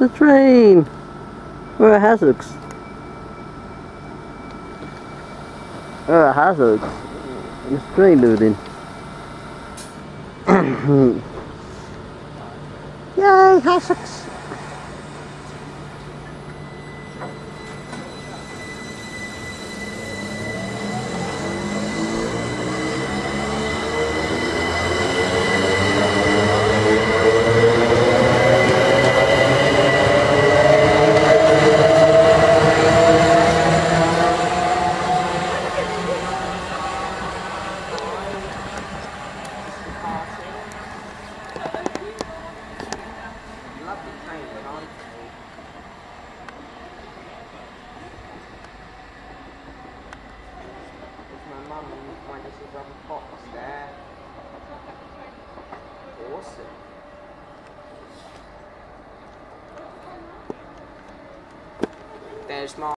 the train. We're at Hassocks. We're at Hassocks. It's train building. Yay! Lovely mum and my little brother Fox there. Awesome. There's my